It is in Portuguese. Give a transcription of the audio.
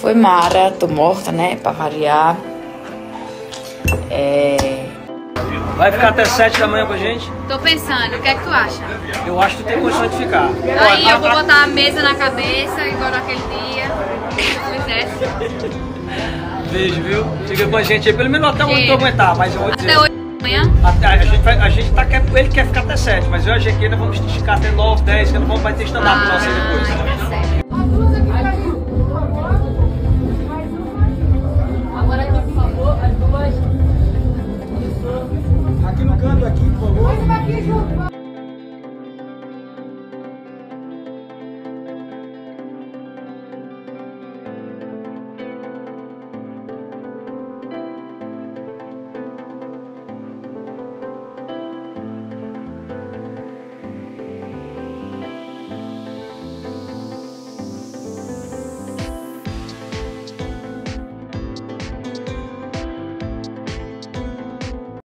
Foi Mara, tô morta, né? Pra variar. É... Vai ficar até 7 da manhã com a gente? Tô pensando, o que é que tu acha? Eu acho que tu tem condição de ficar. Aí eu vou botar a mesa na cabeça, igual naquele dia. Beijo, viu? Fica com a gente aí, pelo menos até onde tu aguentar, mas eu vou dizer. Até 8 da manhã? Até- a, gente vai, a gente tá quer, ele quer ficar até 7, mas eu e a GQ ainda vamos esticar até 9, 10, que não vamos vai ter stand-up Ah, nosso aí depois. tá certo. Vamos aqui junto.